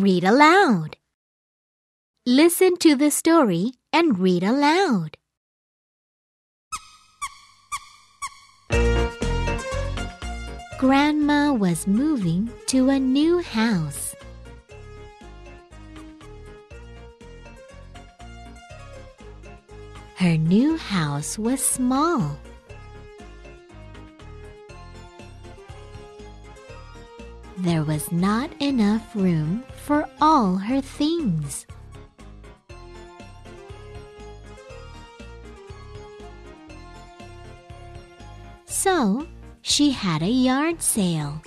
read aloud. Listen to the story and read aloud. Grandma was moving to a new house. Her new house was small. There was not enough room for all her things. So she had a yard sale.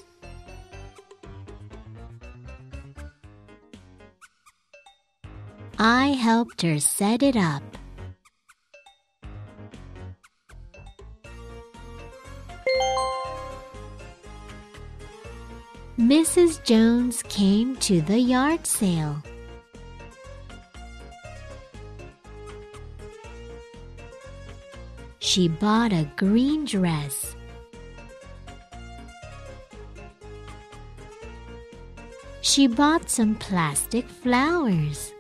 I helped her set it up. Mrs. Jones came to the yard sale. She bought a green dress. She bought some plastic flowers.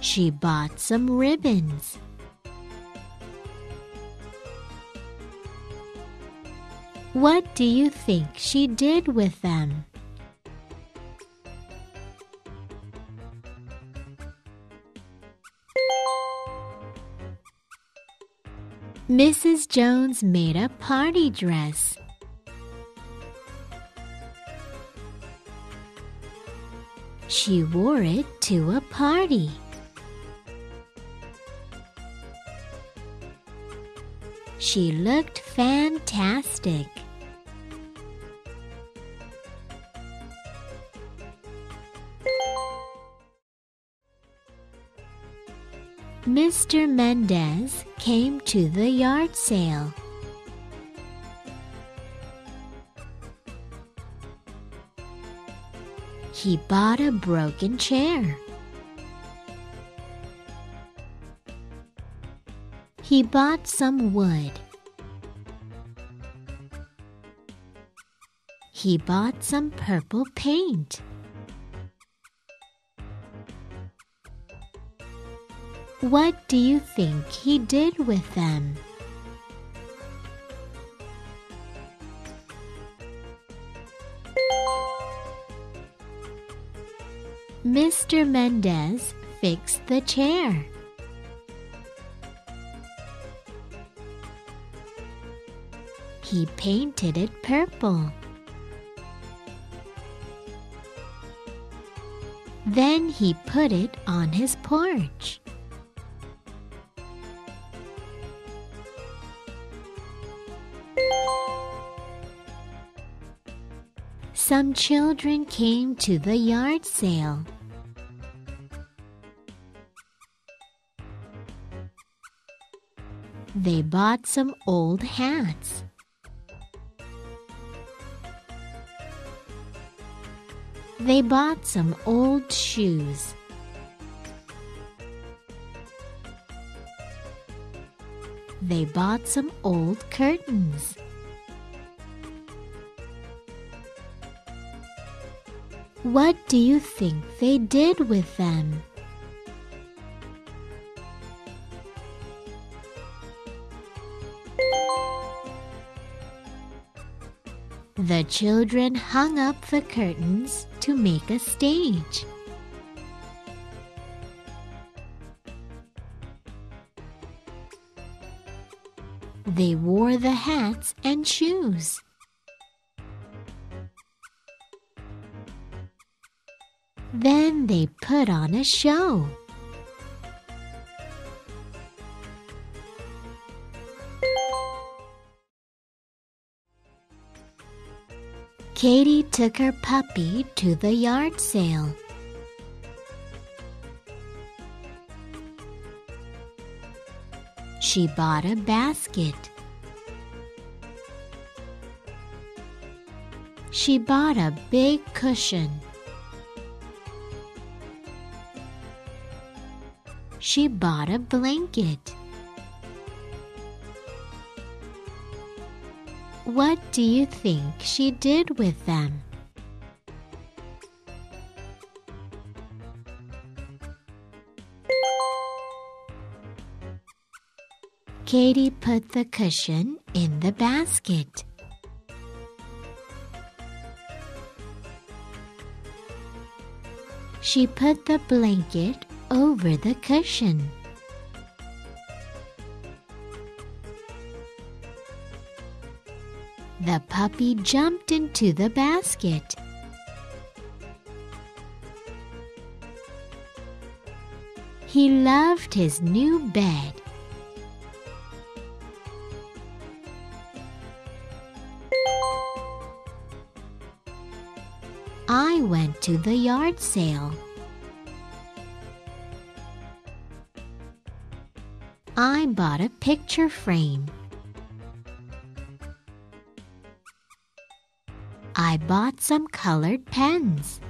She bought some ribbons. What do you think she did with them? Mrs. Jones made a party dress. She wore it to a party. She looked fantastic. Mr. Mendez came to the yard sale. He bought a broken chair. He bought some wood. He bought some purple paint. What do you think he did with them? Mr. Mendez fixed the chair. He painted it purple. Then he put it on his porch. Some children came to the yard sale. They bought some old hats. They bought some old shoes. They bought some old curtains. What do you think they did with them? The children hung up the curtains to make a stage. They wore the hats and shoes. Then they put on a show. Katie took her puppy to the yard sale. She bought a basket. She bought a big cushion. She bought a blanket. What do you think she did with them? Katie put the cushion in the basket. She put the blanket over the cushion. The puppy jumped into the basket. He loved his new bed. I went to the yard sale. I bought a picture frame. I bought some colored pens.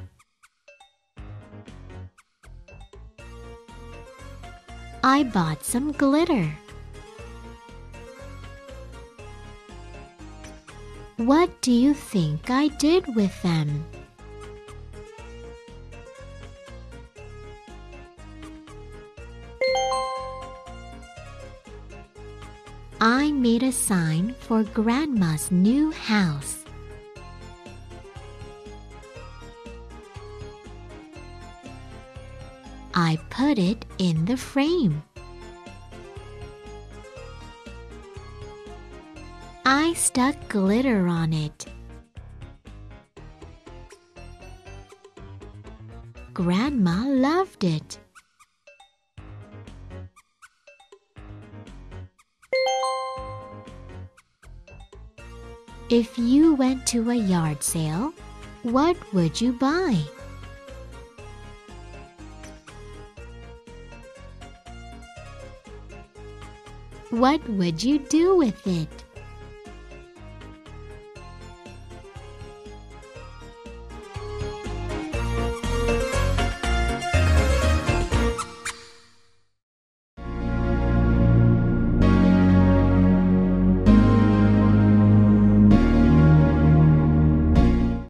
I bought some glitter. What do you think I did with them? I made a sign for Grandma's new house. I put it in the frame. I stuck glitter on it. Grandma loved it. If you went to a yard sale, what would you buy? What would you do with it?